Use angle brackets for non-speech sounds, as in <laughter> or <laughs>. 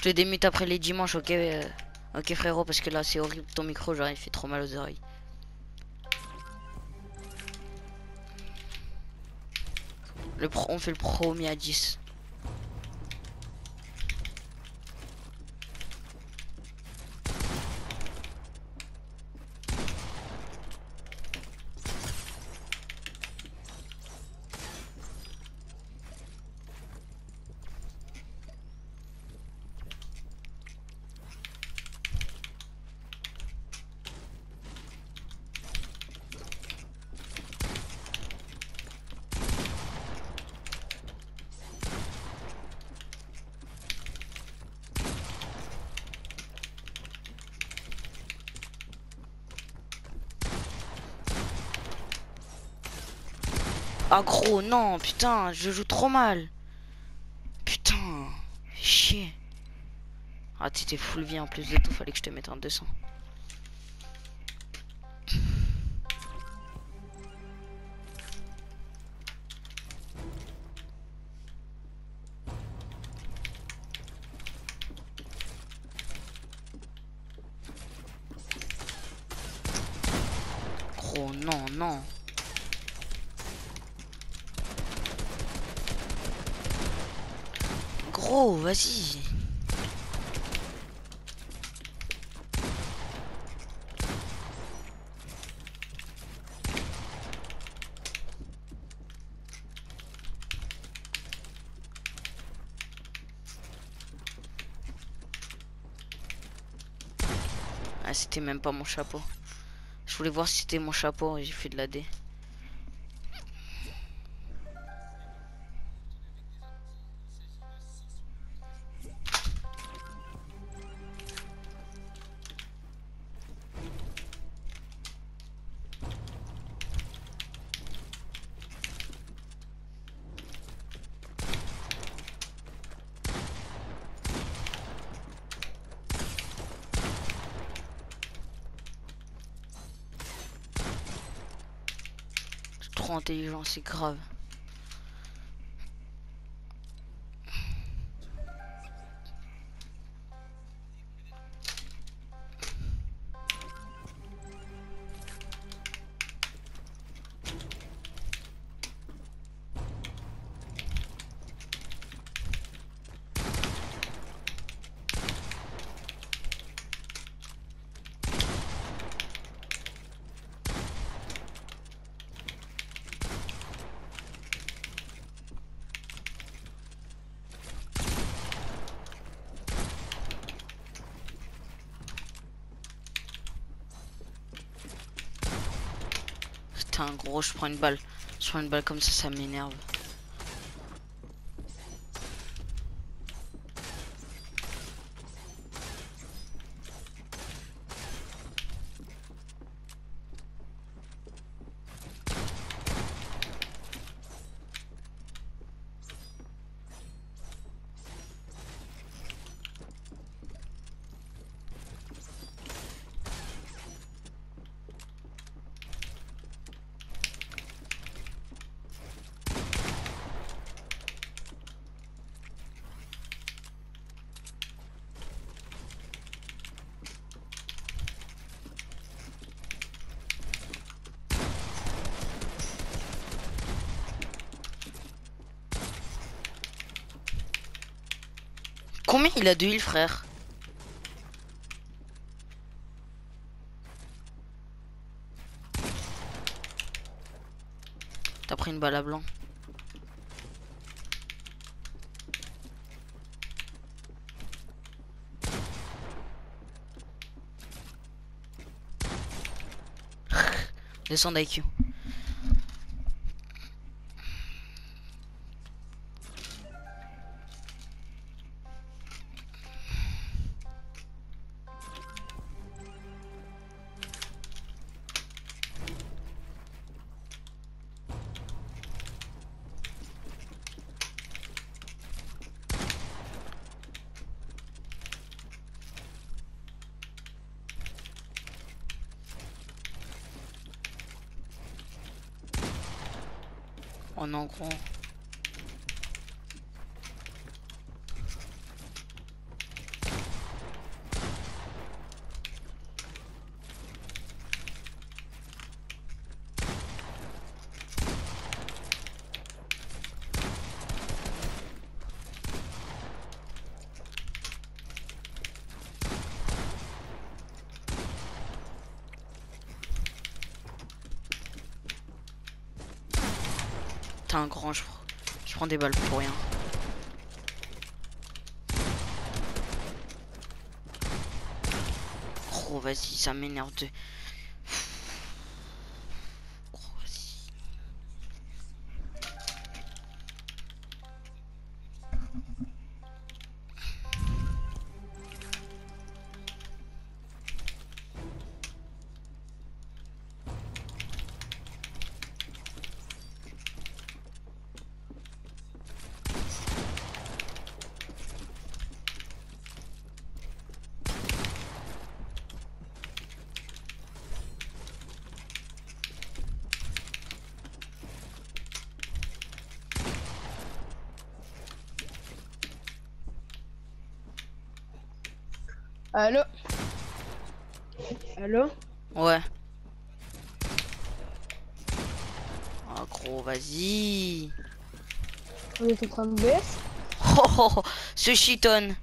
Je te démute après les dimanches, ok euh, Ok frérot, parce que là c'est horrible ton micro, genre il fait trop mal aux oreilles. Le pro, on fait le premier à 10. Ah gros, non, putain, je joue trop mal. Putain, chier. Ah, t'étais full vie en plus de tout, fallait que je te mette en 200. Gros, non, non. Gros, vas-y. Ah, c'était même pas mon chapeau. Je voulais voir si c'était mon chapeau et j'ai fait de la D. intelligent, c'est grave. Putain, gros, je prends une balle. Je prends une balle comme ça, ça m'énerve. Combien il a de heal, frère T'as pris une balle à blanc. <laughs> Descends d'IQ. Oh non, gros. Un grand, je, je prends des balles pour rien. Oh, vas-y, ça m'énerve de... Allô Allô Ouais. Oh, gros, vas-y. On est en train de BS Oh, oh, oh, ce chiton.